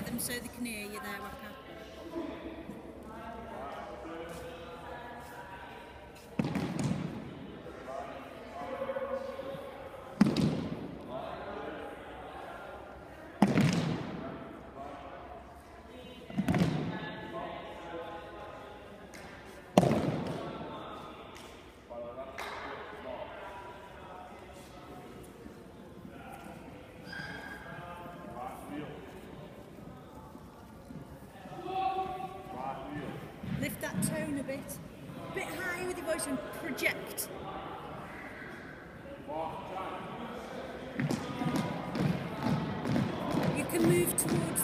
with them so the knee you there, Waka. Tone a bit. A bit higher with your voice and project. You can move towards